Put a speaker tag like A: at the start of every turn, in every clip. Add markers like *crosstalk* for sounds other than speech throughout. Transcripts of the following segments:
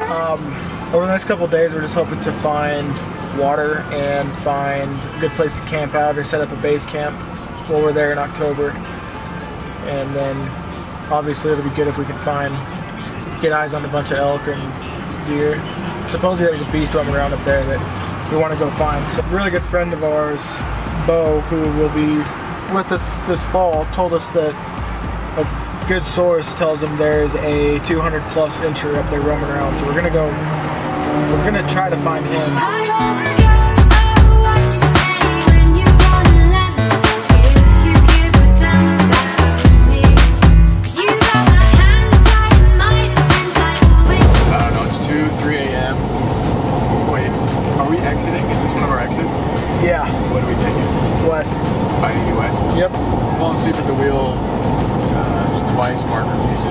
A: Um, over the next couple days, we're just hoping to find water and find a good place to camp out or set up a base camp while we're there in October. And then, obviously, it'll be good if we can find get eyes on a bunch of elk and deer. Supposedly, there's a beast roaming around up there that we want to go find. So, a really good friend of ours, Bo, who will be with us this fall, told us that good source tells him there's a 200 plus incher up there roaming around. So we're gonna go. We're gonna try to find him.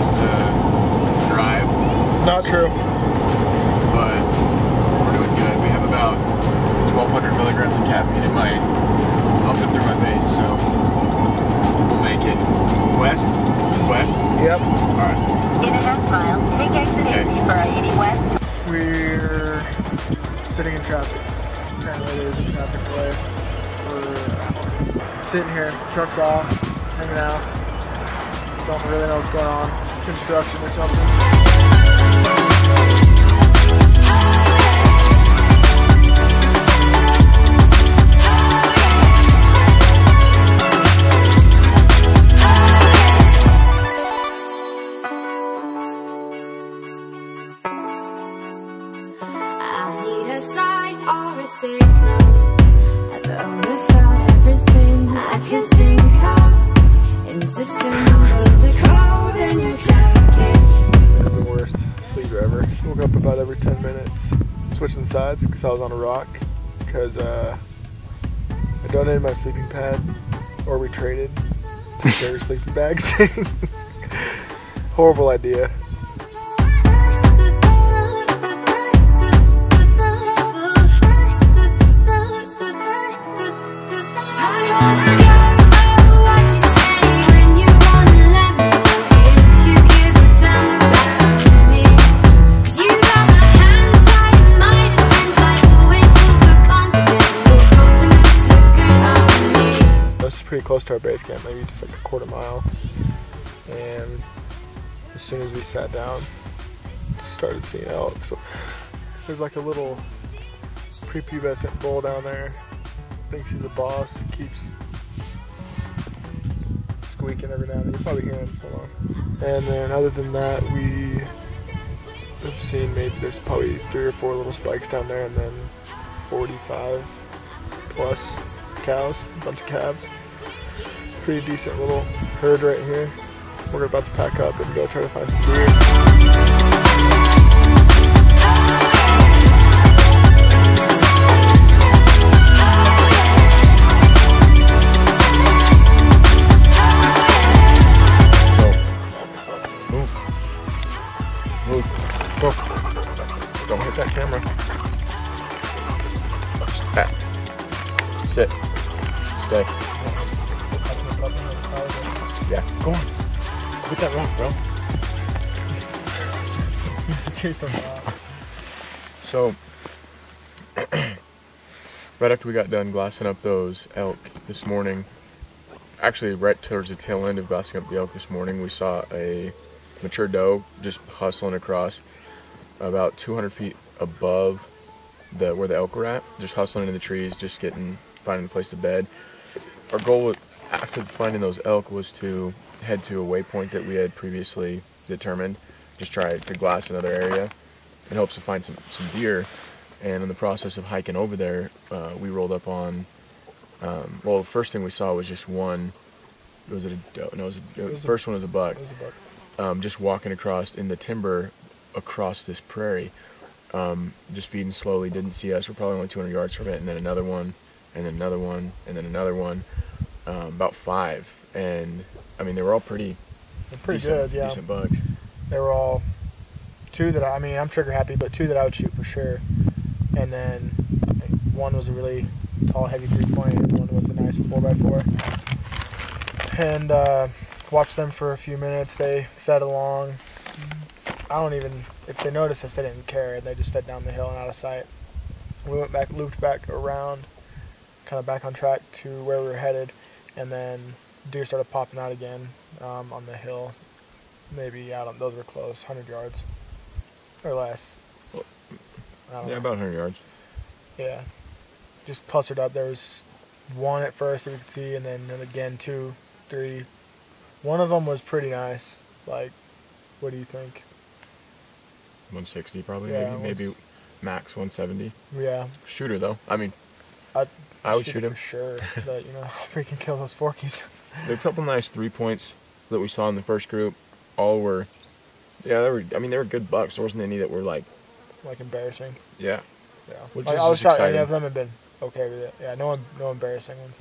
B: Mark to, to drive,
A: Not true.
B: but we're doing good. We have about 1,200 milligrams of caffeine in my, pumping through my veins, so we'll make it. West? West?
A: Yep.
B: Alright.
C: In a half mile, take exit
B: Okay.
C: 80 for I-80 West.
A: We're sitting in traffic. Apparently, there's a traffic delay. We're sitting here, trucks off, hanging out. Don't really know what's going on. Construction or something.
D: Sign or a signal.
A: Switching sides because I was on a rock. Because uh, I donated my sleeping pad, or we traded to share *laughs* sleeping bags. *laughs* Horrible idea. Pretty close to our base camp, maybe just like a quarter mile. And as soon as we sat down, started seeing elk. So there's like a little prepubescent bull down there. Thinks he's a boss. Keeps squeaking every now and then. You probably hear him. Hold on. And then other than that, we have seen maybe there's probably three or four little spikes down there, and then 45 plus cows, a bunch of calves. Pretty decent little herd right here. We're about to pack up and go try to find some deer.
B: That rock, bro. So, *clears throat* right after we got done glassing up those elk this morning, actually right towards the tail end of glassing up the elk this morning, we saw a mature doe just hustling across about 200 feet above the where the elk were at, just hustling into the trees, just getting finding a place to bed. Our goal after finding those elk was to head to a waypoint that we had previously determined, just try to glass another area in hopes to find some, some deer. And in the process of hiking over there, uh, we rolled up on. Um, well, the first thing we saw was just one. Was it a doe? No, it was a, the
A: was a-
B: first one was a buck
A: There's a buck.
B: um, just walking across in the timber across this prairie, um, just feeding slowly. Didn't see us. We're probably only 200 yards from it, and then another one, and then another one, and then another one. Um, about five, and I mean they were all pretty,
A: They're pretty
B: decent,
A: good, yeah.
B: decent bugs.
A: They were all two that I, I mean I'm trigger happy, but two that I would shoot for sure. And then one was a really tall, heavy three point, and one was a nice four by four. And uh, watched them for a few minutes. They fed along. I don't even if they noticed us, they didn't care, and they just fed down the hill and out of sight. We went back, looped back around, kind of back on track to where we were headed, and then deer started popping out again um, on the hill. Maybe I don't. Those were close, 100 yards or less.
E: Well,
A: I don't
E: Yeah,
A: know.
E: about 100 yards.
A: Yeah. Just clustered up. There was one at first that we could see, and then, again two, three. One of them was pretty nice. Like, what do you think?
E: 160 probably,
A: Yeah,
E: maybe, maybe max 170.
A: Yeah,
E: Shooter though. I mean,
A: I'd
E: I would shoot
A: it
E: him.
A: for sure. *laughs* but you know, *laughs* freaking kill those forkies.
E: A couple nice three points that we saw in the first group. All were, yeah, they were. I mean, they were good bucks. There wasn't any that were like,
A: like embarrassing.
E: yeah,
A: Yeah.
E: Which
A: like,
E: is
A: I was
E: just
A: shot any of them have been okay with it. Yeah, no, one, no embarrassing ones.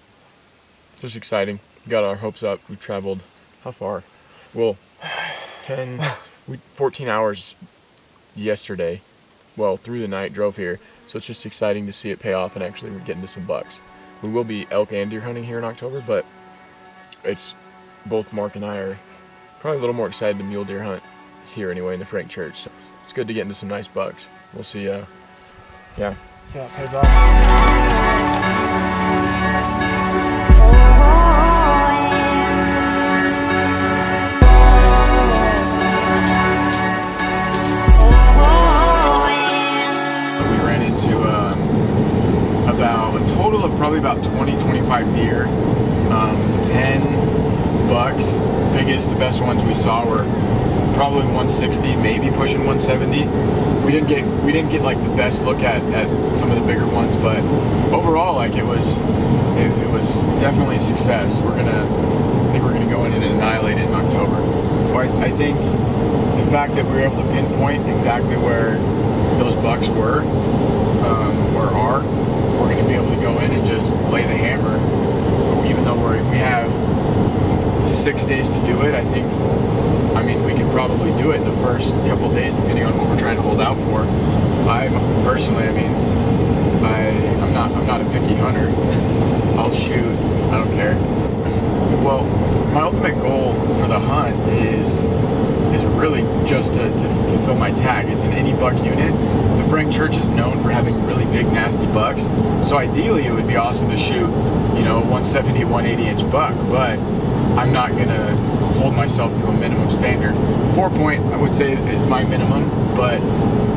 E: just exciting. Got our hopes up. We traveled, how far? Well, 10, *laughs* we 14 hours yesterday. Well, through the night, drove here. So it's just exciting to see it pay off and actually get into some bucks. We will be elk and deer hunting here in October, but it's both Mark and I are probably a little more excited to mule deer hunt here anyway in the Frank Church. So it's good to get into some nice bucks. We'll see. Uh, yeah,
A: See how it pays off.
E: Biggest the best ones we saw were probably 160 maybe pushing 170 we didn't get we didn't get like the best look at, at some of the bigger ones but overall like it was it, it was definitely a success. We're gonna I think we're gonna go in and annihilate it in October. Well, I, think the fact that we were able to pinpoint exactly where those bucks were um, or are, we're to be able to go in and just lay the hammer. Even though we're, we have six days to do it, I think. I mean, we could probably do it the first couple days, depending on what we're trying to hold out for. I personally, I mean, I I'm not I'm not a picky hunter. I'll shoot. I don't care. Well, my ultimate goal for the hunt is is really just to, to, to fill my tag. It's an any buck unit. The Frank Church is known for having really big, nasty bucks. So ideally, it would be awesome to shoot, you know, 170, 180 inch buck. But I'm not gonna hold myself to a minimum standard. Four point, I would say, is my minimum. But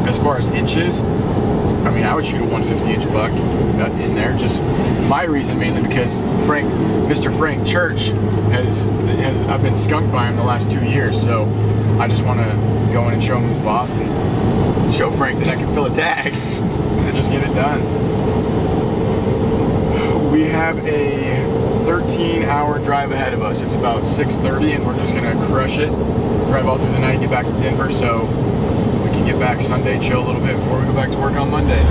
E: as far as inches, I mean, I would shoot a 150 inch buck uh, in there. Just my reason mainly because Frank, Mr. Frank Church, has has I've been skunked by him the last two years. So I just want to go in and show him who's boss and show Frank that I can fill a tag *laughs* and just get it done. We have a 13 hour drive ahead of us. It's about 6:30, and we're just gonna crush it. Drive all through the night, get back to Denver, so we can get back Sunday, chill a little bit before we go back to work on Monday.